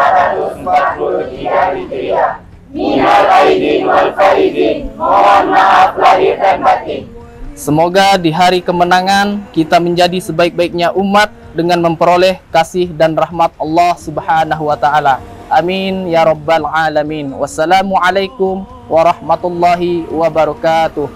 1443 Hijriah. Minal aidin wal faizin. Mohon maaf lahir dan batin. Semoga di hari kemenangan kita menjadi sebaik-baiknya umat dengan memperoleh kasih dan rahmat Allah Subhanahu wa taala. Amin ya rabbal alamin. Wassalamualaikum warahmatullahi wabarakatuh.